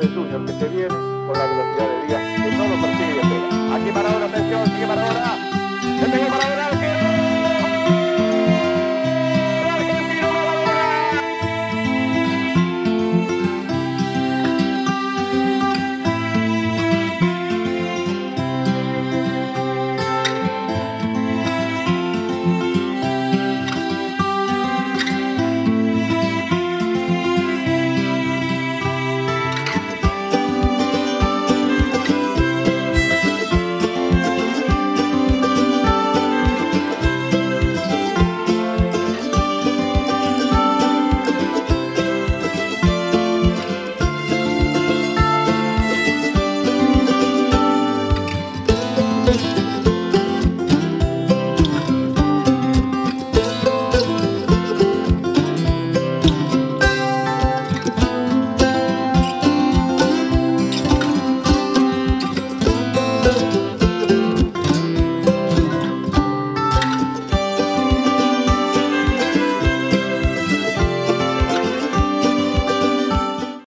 de Junior que se viene con la velocidad de día que no lo